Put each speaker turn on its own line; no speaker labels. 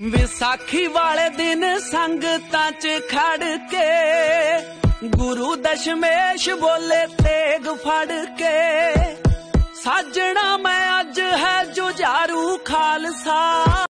ਵਿਸਾਖੀ ਵਾਲੇ ਦਿਨ ਸੰਗਤਾਂ 'ਚ ਖੜ ਕੇ ਗੁਰੂ ਦਸ਼ਮੇਸ਼ ਬੋਲੇ ਤੇਗ ਫੜ ਕੇ ਸਾਜਣਾ ਮੈਂ ਅੱਜ ਹੈ ਜੁਝਾਰੂ ਖਾਲਸਾ